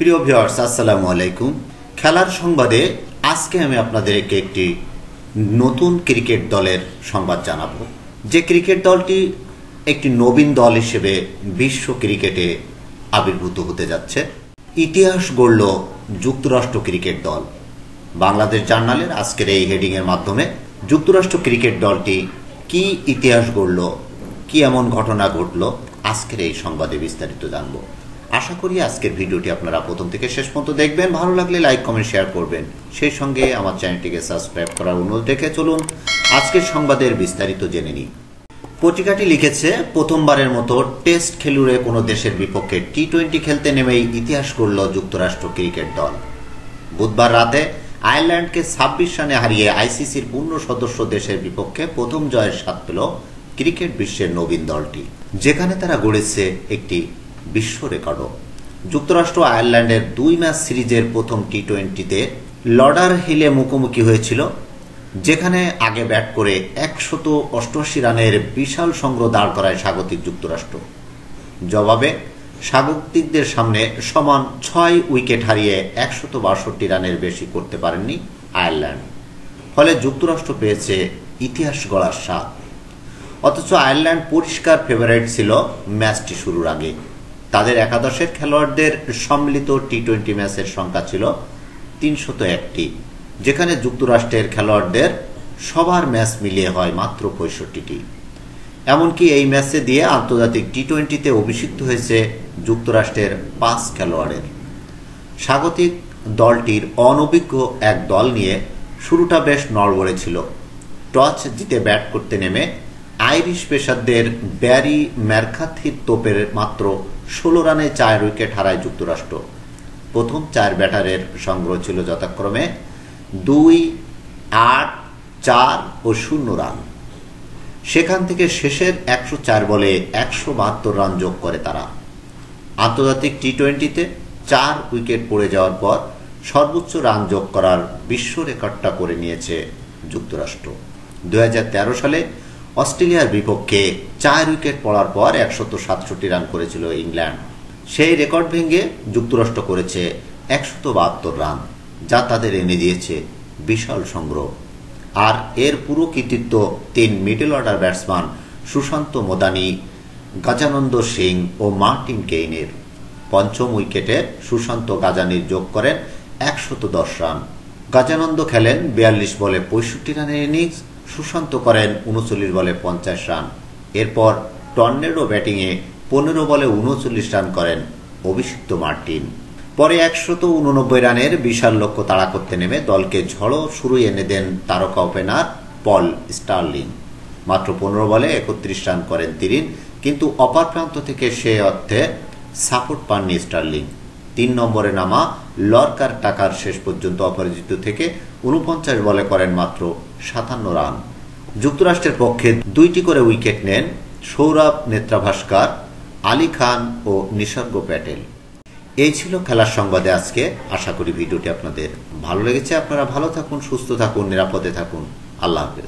প্রিয় ভিউয়ার্স, আসসালামু আলাইকুম। খেলার সংবাদে আজকে আমি আপনাদেরকে একটি নতুন ক্রিকেট দলের সংবাদ জানাব। যে ক্রিকেট দলটি একটি নবীন দল হিসেবে বিশ্ব ক্রিকেটে আবির্ভূত হতে যাচ্ছে। ইতিহাস গড়ল যুক্তরাষ্ট্র ক্রিকেট দল। বাংলাদেশ জার্নালের আজকের এই হেডিংয়ের মাধ্যমে যুক্তরাষ্ট্র ক্রিকেট দলটি কি ইতিহাস গড়ল, কি এমন ঘটনা ঘটল, আজকের এই সংবাদে বিস্তারিত জানব। আশা করি আজকের ভিডিওটি আপনারা প্রথম থেকে শেষ পর্যন্ত দেখবেন। ভালো লাগলে লাইক, কমেন্ট, শেয়ার করবেন। সেই সঙ্গে আমার চ্যানেলটিকে সাবস্ক্রাইব করার অনুরোধ রেখে চলুন আজকের সংবাদের বিস্তারিত জেনে নিই। পত্রিকাটি লিখেছে, প্রথমবারের মতো টেস্ট খেলুড়ে কোনো দেশের বিপক্ষে টি টোয়েন্টি খেলতে নেমেই ইতিহাস গড়ল যুক্তরাষ্ট্র ক্রিকেট দল। বুধবার রাতে আয়ারল্যান্ডকে ছাব্বিশ রানে হারিয়ে আইসিসির পূর্ণ সদস্য দেশের বিপক্ষে প্রথম জয়ের স্বাদ পেল ক্রিকেট বিশ্বের নবীন দলটি। যেখানে তারা গড়েছে একটি বিশ্ব রেকর্ডও। যুক্তরাষ্ট্র, আয়ারল্যান্ডের দুই ম্যাচ সিরিজের প্রথম টি টোয়েন্টিতে লর্ডার হিলে মুখোমুখি হয়েছিল, যেখানে আগে ব্যাট করে একশত অষ্টআশি রানের বিশাল সংগ্রহ দাঁড় করায় স্বাগতিক যুক্তরাষ্ট্র। জবাবে, স্বাগতিকদের সামনে সমান ছয় উইকেট হারিয়ে একশত বাষট্টি রানের বেশি করতে পারেননি আয়ারল্যান্ড। ফলে যুক্তরাষ্ট্র পেয়েছে ইতিহাস গড়ার স্বাদ। অথচ আয়ারল্যান্ড পরিষ্কার ফেভারিট ছিল ম্যাচটি শুরুর আগে। তাদের একাদশের খেলোয়াড়দের সম্মিলিত টি টোয়েন্টি ম্যাচের সংখ্যা ছিল তিনশত একটি, যেখানে যুক্তরাষ্ট্রের খেলোয়াড়দের সবার ম্যাচ মিলিয়ে হয় মাত্র পঁয়ষট্টিটি। এমনকি এই ম্যাচে দিয়ে আন্তর্জাতিক টি টোয়েন্টিতে অভিষিক্ত হয়েছে যুক্তরাষ্ট্রের পাঁচ খেলোয়াড়ের। স্বাগতিক দলটির অনভিজ্ঞ এক দল নিয়ে শুরুটা বেশ নড়বড়ে ছিল। টস জিতে ব্যাট করতে নেমে আইরিশ পেশারদের ব্যারি ম্যারখাথির তোপের মাত্র ষোলো রানে চার উইকেট হারায় যুক্তরাষ্ট্র। প্রথম চার ব্যাটারের সংগ্রহ ছিল যথাক্রমে দুই, আট, চার ও শূন্য রান। সেখান থেকে শেষের একশো চার বলে একশো বাহাত্তর রান যোগ করে তারা। আন্তর্জাতিক টি টোয়েন্টিতে চার উইকেট পড়ে যাওয়ার পর সর্বোচ্চ রান যোগ করার বিশ্ব রেকর্ডটা করে নিয়েছে যুক্তরাষ্ট্র। দু হাজার তেরো সালে অস্ট্রেলিয়ার বিপক্ষে চার উইকেট পড়ার পর একশত সাতষট্টি রান করেছিল ইংল্যান্ড। সেই রেকর্ড ভেঙে যুক্তরাষ্ট্র করেছে একশত বাহাত্তর রান, যা তাদের এনে দিয়েছে বিশাল সংগ্রহ। আর এর পুরো কৃতিত্ব তিন middle order batsman Sushant Modani, Gajanand Singh ও মার্টিন কেইনের। পঞ্চম উইকেটে সুশান্ত গাজানির যোগ করেন একশত দশ রান। গাজানন্দ খেলেন বিয়াল্লিশ বলে পঁয়ষট্টি রানের ইনিংস সুশান্ত করেন উনচল্লিশ বলে পঞ্চাশ রান। এরপর টর্নেডো ব্যাটিংয়ে পনেরো বলে উনচল্লিশ রান করেন অভিষিক্ত মার্টিন। পরে একশত উননব্বই রানের বিশাল লক্ষ্য তাড়া করতে নেমে দলকে ঝড়ো শুরু এনে দেন তারকা ওপেনার পল স্টার্লিং। মাত্র পনেরো বলে একত্রিশ রান করেন তিনি কিন্তু অপার প্রান্ত থেকে সে অর্থে সাপোর্ট পাননি স্টার্লিং। তিন নম্বরে নামা, লর্কার টাকার শেষ পর্যন্ত অপরাজিত থেকে উনপঞ্চাশ বলে করেন মাত্র সাতান্ন রান। যুক্তরাষ্ট্রের পক্ষে দুইটি করে উইকেট নেন সৌরভ নেত্রাভাস্কার, আলী খান ও নিসর্গ প্যাটেল। এই ছিল খেলার সংবাদে আজকে। আশা করি ভিডিওটি আপনাদের ভালো লেগেছে। আপনারা ভালো থাকুন, সুস্থ থাকুন, নিরাপদে থাকুন। আল্লাহ হাফেজ।